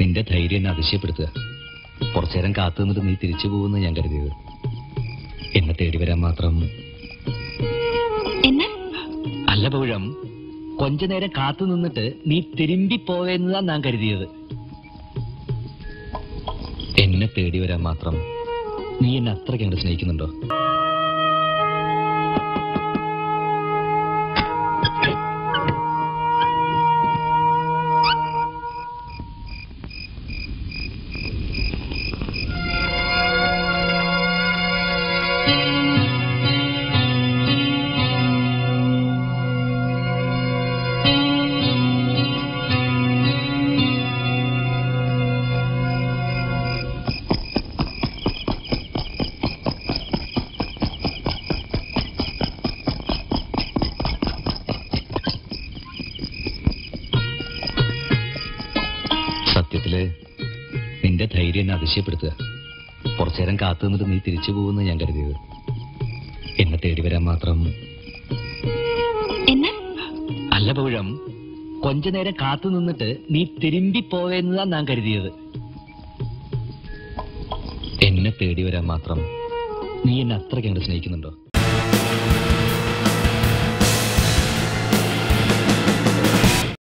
നിന്റെ ധൈര്യം എന്നെ അതിശയപ്പെടുത്തുക. കുറച്ചു നേരം കാത്തു നിന്നിട്ട് നീ തിരിച്ചു പോകുമെന്ന് ഞാൻ കരുതിയത്. എന്നെ തേടി വരാൻ മാത്രം. അല്ല പൗഴം കൊഞ്ച നേരം കാത്തു നിന്നിട്ട് നീ തിരുമ്പി പോയെന്നതാ ഞാൻ കരുതിയത്. എന്നെ തേടി വരാൻ മാത്രം നീ എന്നെ അത്രയ്ക്ക് അങ്ങോട്ട് സ്നേഹിക്കുന്നുണ്ടോ? സത്യത്തിൽ നിന്റെ ധൈര്യം എന്നെ അതിശയപ്പെടുത്തുക. കുറച്ചേരം കാത്തു നിന്നിട്ട് നീ തിരിച്ചു പോകുമെന്ന് ഞാൻ കരുതിയത്. എന്നെ തേടി വരാൻ മാത്രം. അല്ല പൗഴം കൊഞ്ച നേരം കാത്തു നിന്നിട്ട് നീ തിരുമ്പി പോയെന്നതാ ഞാൻ കരുതിയത്. എന്നെ തേടി വരാൻ മാത്രം നീ എന്നെ അത്രയ്ക്ക് അങ്ങോട്ട് സ്നേഹിക്കുന്നുണ്ടോ?